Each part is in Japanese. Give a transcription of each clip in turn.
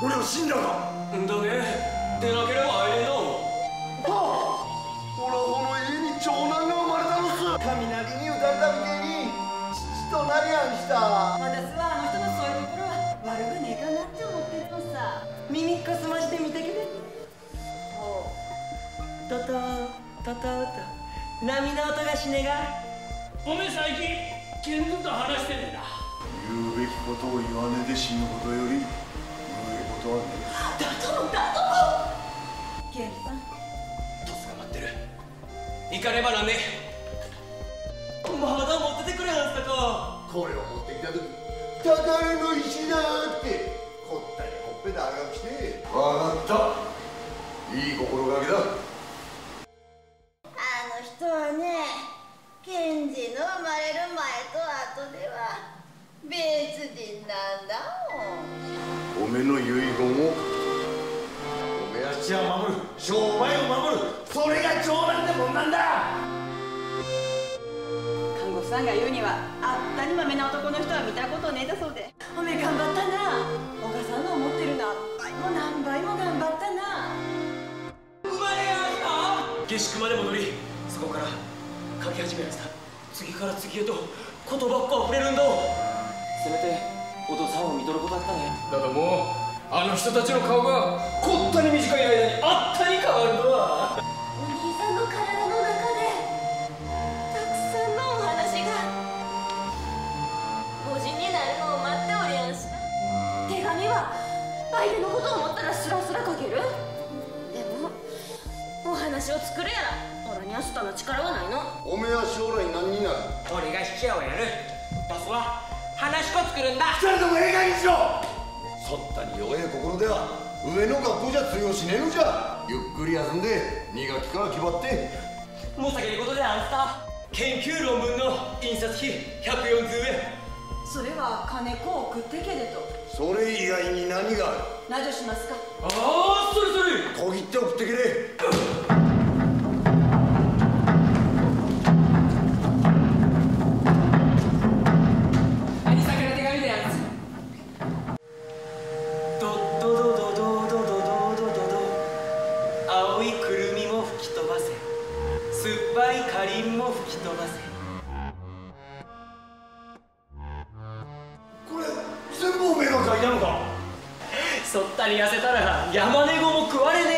俺は死んだんだだね。でなければ会えねえのはあ。俺この家に長男が生まれたのっす雷に打たれたみてえに父となりやんした。私はあの人のそういうところは悪くねえかなって思ってるのさ。耳っこすましてみたけどおう。ととうととうと涙音がしねがおめえ最近ケンズと話してねえな。言うべきことを言わねえで死ぬことより無えことはねだともだともケンさんトスが待ってる行かねばなんねまだ持っててくれはんすかこれを持ってきた時宝の石だってこったりほっぺた赤くして分かったいい心がけだあの人はねケンジの生まれる前と後では別人なんだもん。おめの遺言を。おめは父は守る。商売を守る。それが長男でもんなんだ。看護婦さんが言うにはあったにまめな男の人は見たことねえだそうで。おめえ頑張ったな。お母さんの思ってる何倍も何倍も頑張ったな。生まれやんか下宿まで戻りそこから書き始めやした。次から次へと言葉っか溢れるんだ。せめてお父さんを見とることだったね。だがもうあの人たちの顔がこったに短い間にあったに変わるとは。お兄さんの体の中でたくさんのお話が。5時になるのを待っておりやんした。手紙は相手のことを思ったらスラスラ書ける。でもお話を作るやら俺にはスタの力はないの。おめは将来何になる？俺が引き合をやる。バスは話し子作るんだ。二人ともええ加減にしろ。そったに弱え心では上の学校じゃ通用しねえのじゃ。ゆっくり休んで2学期から気張って。もう先にことであんた研究論文の印刷費140円。それは金子を送ってけでとそれ以外に何がある？なじょしますか？ああそれそれ。小切って送ってくれ吹き飛ばせこれ全部おめえが書いたのか。そったり痩せたら山猫も食われねえ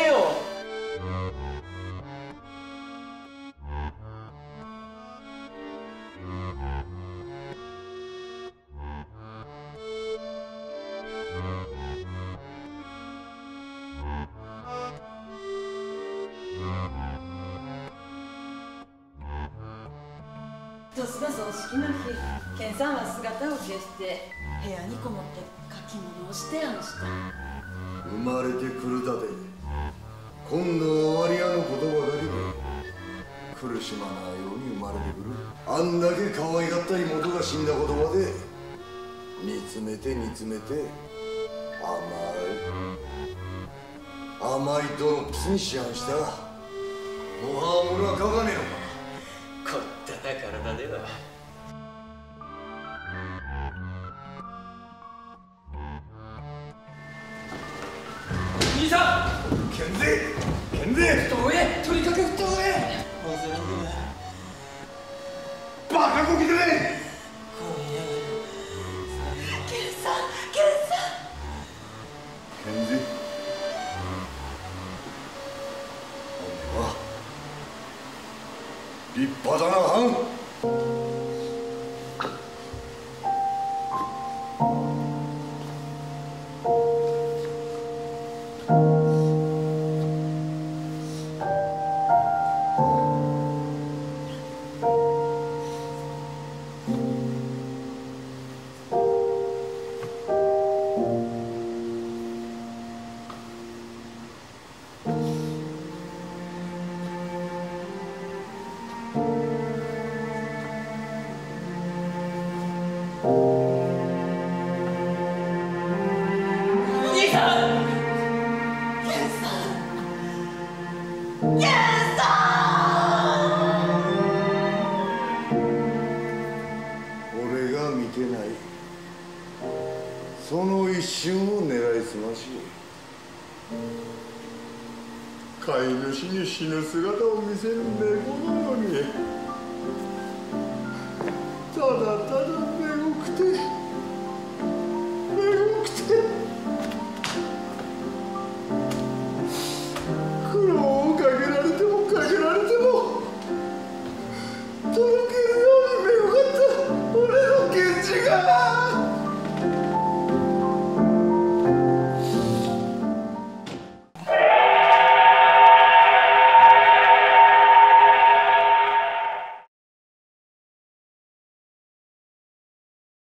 よ鳥栖の葬式の日健さんは姿を消して部屋にこもって書き物をしてやんした生まれてくるだで今度は終わりやのことばかりで苦しまないように生まれてくる。あんだけ可愛がった妹が死んだ言葉で煮詰めて煮詰めて甘い甘いドロップスにしやんしたおはむらかねえのか verdadeiro. Lisa! Kenzie! Kenzie! Estou é! Tô ligado que eu tô é! Você não é. Paga com que dele! Kenza! Kenza! Kenzie? Onde vai? 立派だな、ハンうん。その一瞬を狙いすまし飼い主に死ぬ姿を見せる猫なのにただただ